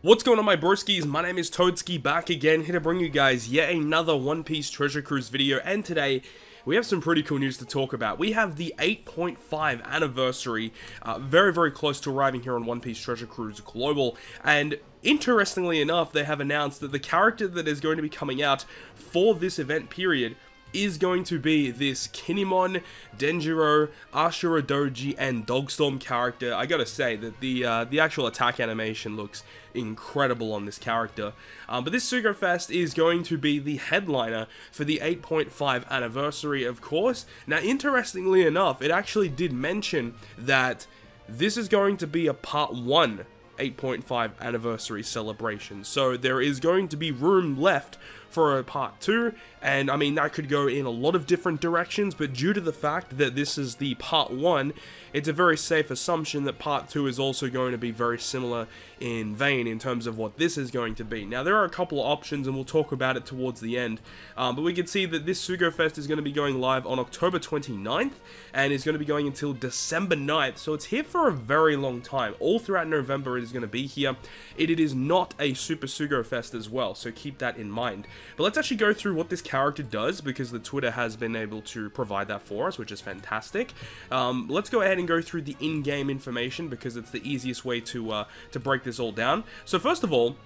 What's going on my broskiis, my name is Toadskii back again, here to bring you guys yet another One Piece Treasure Cruise video, and today we have some pretty cool news to talk about. We have the 8.5 anniversary, uh, very very close to arriving here on One Piece Treasure Cruise Global, and interestingly enough, they have announced that the character that is going to be coming out for this event period is going to be this Kinemon, Denjiro, Ashura Doji, and Dogstorm character. I gotta say that the uh, the actual attack animation looks incredible on this character. Um, but this Sugo Fest is going to be the headliner for the 8.5 anniversary, of course. Now, interestingly enough, it actually did mention that this is going to be a part 1 8.5 anniversary celebration. So there is going to be room left for a part 2 and I mean that could go in a lot of different directions but due to the fact that this is the part 1 it's a very safe assumption that part 2 is also going to be very similar in vein in terms of what this is going to be. Now there are a couple of options and we'll talk about it towards the end um, but we can see that this Sugo Fest is going to be going live on October 29th and is going to be going until December 9th so it's here for a very long time. All throughout November it is going to be here. It, it is not a Super Sugo Fest as well so keep that in mind. But let's actually go through what this character does, because the Twitter has been able to provide that for us, which is fantastic. Um, let's go ahead and go through the in-game information, because it's the easiest way to, uh, to break this all down. So first of all,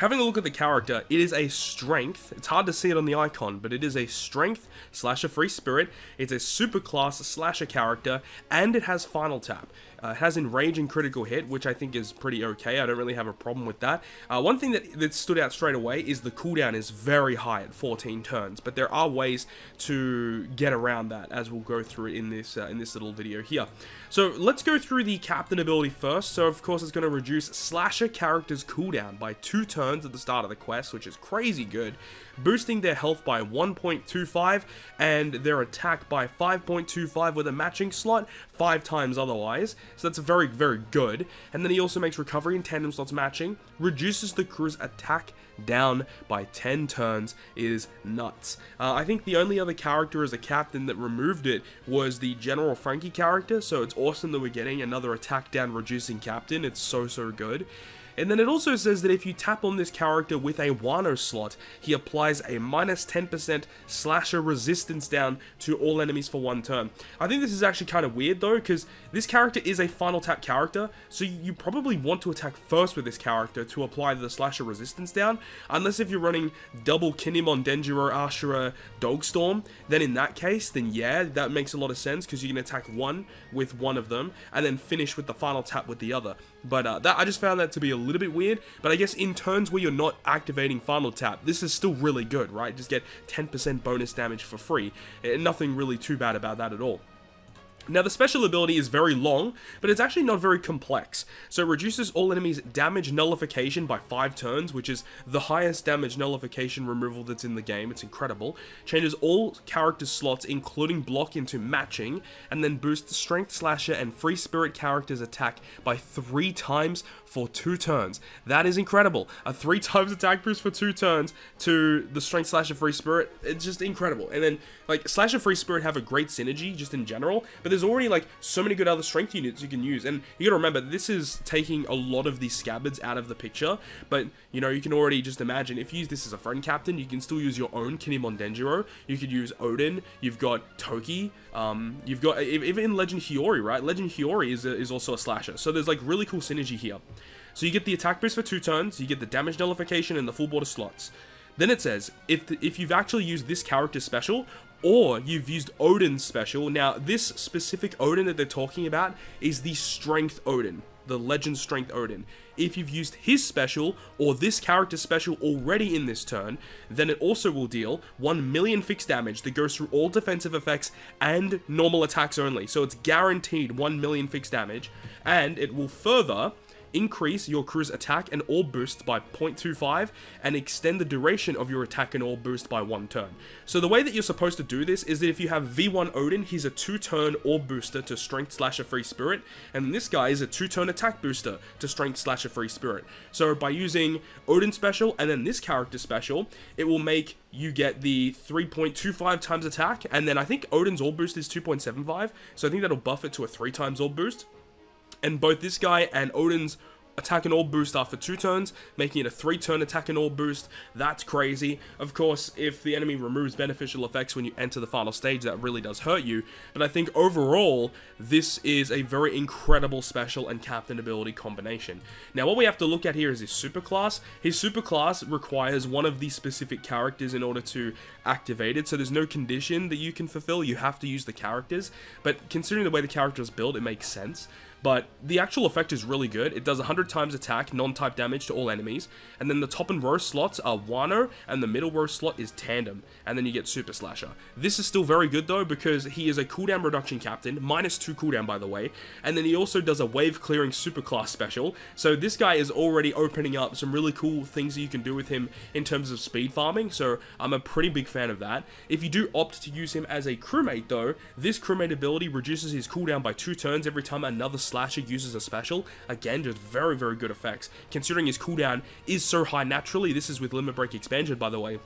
Having a look at the character, it is a strength. It's hard to see it on the icon, but it is a strength slash a free spirit. It's a super class slash a character, and it has final tap. Uh, has and Critical Hit, which I think is pretty okay. I don't really have a problem with that. Uh, one thing that, that stood out straight away is the cooldown is very high at 14 turns, but there are ways to get around that as we'll go through in this, uh, in this little video here. So let's go through the Captain ability first. So of course it's going to reduce Slasher characters cooldown by 2 turns at the start of the quest, which is crazy good boosting their health by 1.25 and their attack by 5.25 with a matching slot, 5 times otherwise. So that's very, very good. And then he also makes recovery and tandem slots matching, reduces the crew's attack down by 10 turns is nuts. Uh, I think the only other character as a captain that removed it was the General Frankie character, so it's awesome that we're getting another attack down reducing captain. It's so, so good. And then it also says that if you tap on this character with a Wano slot, he applies a minus 10% slasher resistance down to all enemies for one turn. I think this is actually kind of weird though, because this character is a final tap character, so you probably want to attack first with this character to apply the slasher resistance down, unless if you're running double Kinemon, Denjiro, Ashura, Dogstorm, then in that case, then yeah, that makes a lot of sense, because you can attack one with one of them, and then finish with the final tap with the other. But uh, that I just found that to be a little bit weird. But I guess in turns where you're not activating Final Tap, this is still really good, right? Just get 10% bonus damage for free. And nothing really too bad about that at all. Now the special ability is very long, but it's actually not very complex. So it reduces all enemies damage nullification by 5 turns, which is the highest damage nullification removal that's in the game, it's incredible. Changes all character slots including block into matching, and then boosts strength slasher and free spirit characters attack by 3 times for 2 turns. That is incredible. A 3 times attack boost for 2 turns to the strength Slash of free spirit, it's just incredible. And then like Slash of free spirit have a great synergy just in general, but but there's already like so many good other strength units you can use. And you gotta remember, this is taking a lot of these scabbards out of the picture. But, you know, you can already just imagine, if you use this as a friend captain, you can still use your own Kinemon Denjiro. You could use Oden. You've got Toki. Um, you've got, even in Legend Hiyori, right? Legend Hiyori is, a, is also a slasher. So there's like really cool synergy here. So you get the attack boost for two turns, you get the damage nullification and the full border slots. Then it says, if, the, if you've actually used this character special, or you've used Oden's special. Now, this specific Oden that they're talking about is the Strength Oden, the Legend Strength Oden. If you've used his special, or this character special already in this turn, then it also will deal 1 million fixed damage that goes through all defensive effects and normal attacks only. So it's guaranteed 1 million fixed damage, and it will further increase your crew's attack and orb boost by 0.25, and extend the duration of your attack and orb boost by one turn. So the way that you're supposed to do this is that if you have V1 Oden, he's a 2-turn orb booster to Strength slash a Free Spirit, and this guy is a 2-turn attack booster to Strength slash a Free Spirit. So by using Oden special and then this character special, it will make you get the 3.25 times attack, and then I think Oden's orb boost is 2.75, so I think that'll buff it to a 3 times orb boost and both this guy and Oden's attack and all boost after two turns, making it a three turn attack and all boost. That's crazy. Of course, if the enemy removes beneficial effects when you enter the final stage, that really does hurt you. But I think overall, this is a very incredible special and captain ability combination. Now, what we have to look at here is his super class. His super class requires one of these specific characters in order to activate it, so there's no condition that you can fulfill. You have to use the characters. But considering the way the character is built, it makes sense but the actual effect is really good. It does 100 times attack, non-type damage to all enemies, and then the top and row slots are Wano, and the middle row slot is Tandem, and then you get Super Slasher. This is still very good though, because he is a cooldown reduction captain, minus 2 cooldown by the way, and then he also does a wave clearing super class special, so this guy is already opening up some really cool things that you can do with him in terms of speed farming, so I'm a pretty big fan of that. If you do opt to use him as a crewmate though, this crewmate ability reduces his cooldown by 2 turns every time another Slasher uses a special. Again, just very, very good effects. Considering his cooldown is so high naturally, this is with Limit Break expansion, by the way.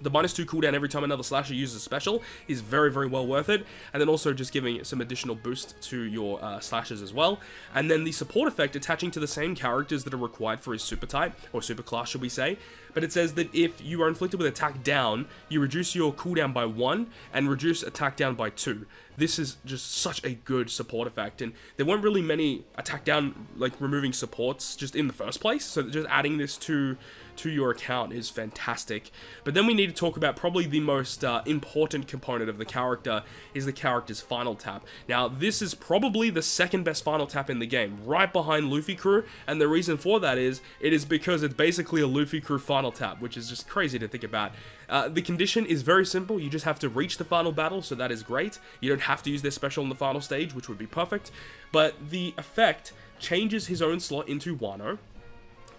The minus 2 cooldown every time another slasher uses a special is very, very well worth it. And then also just giving some additional boost to your uh, slashers as well. And then the support effect attaching to the same characters that are required for his super type, or super class should we say. But it says that if you are inflicted with attack down, you reduce your cooldown by 1 and reduce attack down by 2 this is just such a good support effect and there weren't really many attack down like removing supports just in the first place so just adding this to to your account is fantastic but then we need to talk about probably the most uh, important component of the character is the character's final tap now this is probably the second best final tap in the game right behind Luffy crew and the reason for that is it is because it's basically a Luffy crew final tap which is just crazy to think about uh, the condition is very simple. You just have to reach the final battle, so that is great. You don't have to use their special in the final stage, which would be perfect. But the effect changes his own slot into Wano,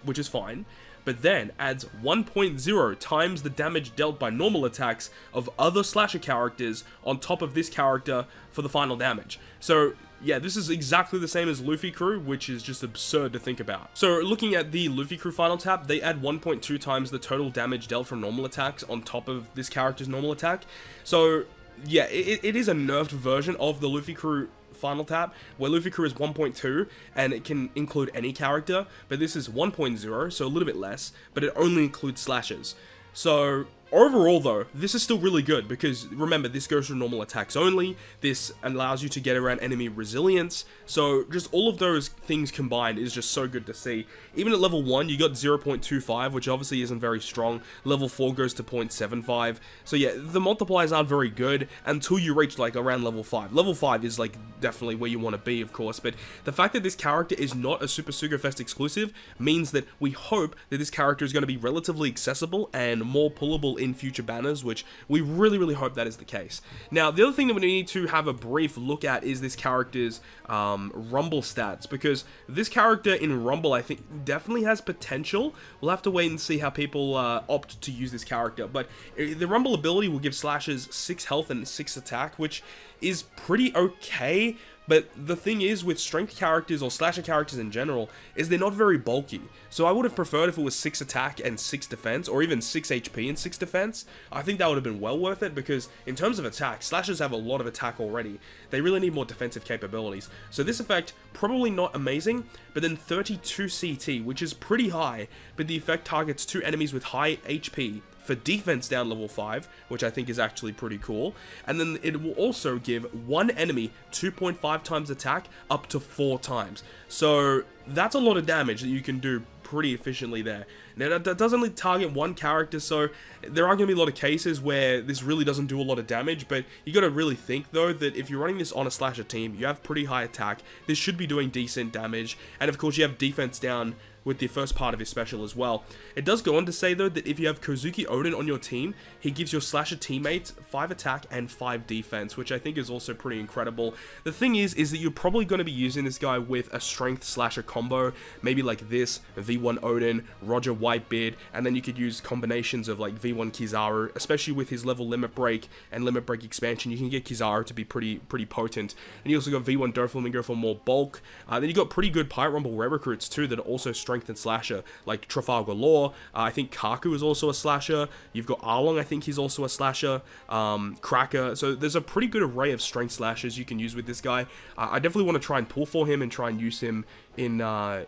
which is fine but then adds 1.0 times the damage dealt by normal attacks of other slasher characters on top of this character for the final damage. So yeah, this is exactly the same as Luffy Crew, which is just absurd to think about. So looking at the Luffy Crew final tap, they add 1.2 times the total damage dealt from normal attacks on top of this character's normal attack. So yeah, it, it is a nerfed version of the Luffy Crew final tap, where Luffy Crew is 1.2, and it can include any character, but this is 1.0, so a little bit less, but it only includes slashes. So Overall though, this is still really good because remember this goes for normal attacks only, this allows you to get around enemy resilience, so just all of those things combined is just so good to see. Even at level 1 you got 0.25 which obviously isn't very strong, level 4 goes to 0.75, so yeah the multipliers aren't very good until you reach like around level 5. Level 5 is like definitely where you want to be of course, but the fact that this character is not a Super SugoFest exclusive means that we hope that this character is going to be relatively accessible and more pullable in future banners, which we really, really hope that is the case. Now, the other thing that we need to have a brief look at is this character's um, Rumble stats, because this character in Rumble, I think, definitely has potential. We'll have to wait and see how people uh, opt to use this character, but uh, the Rumble ability will give Slashes 6 health and 6 attack, which is pretty okay, but the thing is, with strength characters or slasher characters in general, is they're not very bulky. So I would have preferred if it was 6 attack and 6 defense, or even 6 HP and 6 defense. I think that would have been well worth it, because in terms of attack, slashers have a lot of attack already. They really need more defensive capabilities. So this effect, probably not amazing, but then 32 CT, which is pretty high, but the effect targets two enemies with high HP, for defense down level 5, which I think is actually pretty cool. And then it will also give one enemy 2.5 times attack up to 4 times. So that's a lot of damage that you can do pretty efficiently there. Now, that doesn't only target one character, so there are going to be a lot of cases where this really doesn't do a lot of damage, but you got to really think, though, that if you're running this on a slasher team, you have pretty high attack, this should be doing decent damage, and of course you have defense down with the first part of his special as well. It does go on to say though that if you have Kozuki Oden on your team, he gives your slasher teammates 5 attack and 5 defense, which I think is also pretty incredible. The thing is, is that you're probably going to be using this guy with a strength slasher combo, maybe like this, V1 Oden, Roger Whitebeard, and then you could use combinations of like V1 Kizaru, especially with his level limit break and limit break expansion, you can get Kizaru to be pretty pretty potent. And you also got V1 Doflamingo for more bulk. Uh, then you got pretty good Pirate Rumble Rare Recruits too that are also strength strength slasher, like Trafalgar Law. Uh, I think Kaku is also a slasher. You've got Arlong, I think he's also a slasher. Um, Cracker. So there's a pretty good array of strength slashers you can use with this guy. Uh, I definitely want to try and pull for him and try and use him in uh,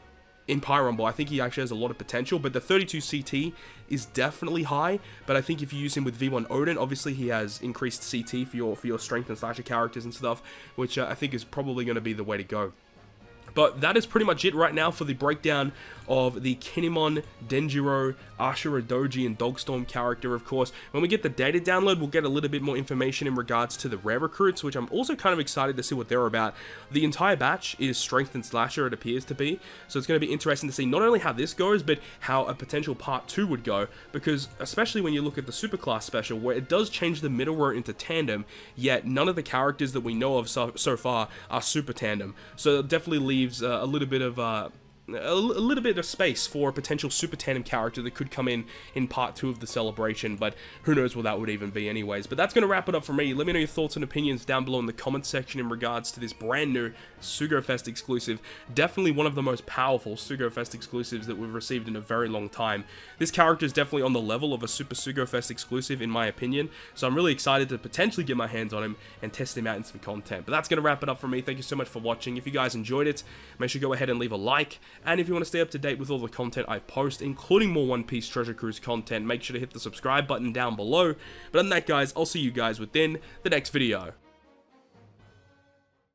in Pyro I think he actually has a lot of potential, but the 32 CT is definitely high, but I think if you use him with V1 Oden, obviously he has increased CT for your for your strength and slasher characters and stuff, which uh, I think is probably going to be the way to go. But that is pretty much it right now for the breakdown of the Kinemon, Denjiro, Ashura Doji, and Dogstorm character, of course. When we get the data download, we'll get a little bit more information in regards to the rare recruits, which I'm also kind of excited to see what they're about. The entire batch is Strength and Slasher, it appears to be, so it's going to be interesting to see not only how this goes, but how a potential part 2 would go, because especially when you look at the Superclass special, where it does change the middle row into tandem, yet none of the characters that we know of so, so far are super tandem, so it definitely leaves uh, a little bit of... A, little bit of space for a potential Super Tandem character that could come in in part two of the celebration, but who knows what that would even be anyways. But that's going to wrap it up for me. Let me know your thoughts and opinions down below in the comments section in regards to this brand new SugoFest exclusive. Definitely one of the most powerful SugoFest exclusives that we've received in a very long time. This character is definitely on the level of a Super SugoFest exclusive in my opinion, so I'm really excited to potentially get my hands on him and test him out in some content. But that's going to wrap it up for me. Thank you so much for watching. If you guys enjoyed it, make sure you go ahead and leave a like and if you want to stay up to date with all the content I post, including more One Piece Treasure Cruise content, make sure to hit the subscribe button down below. But than that, guys, I'll see you guys within the next video.